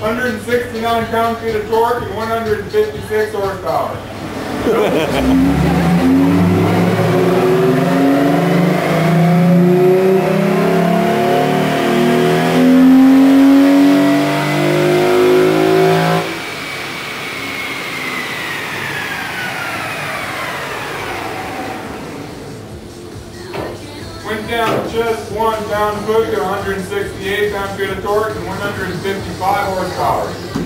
169 pound feet of torque and 156 horsepower. Went down just one pound foot to 168 pound feet of torque and 155 horsepower.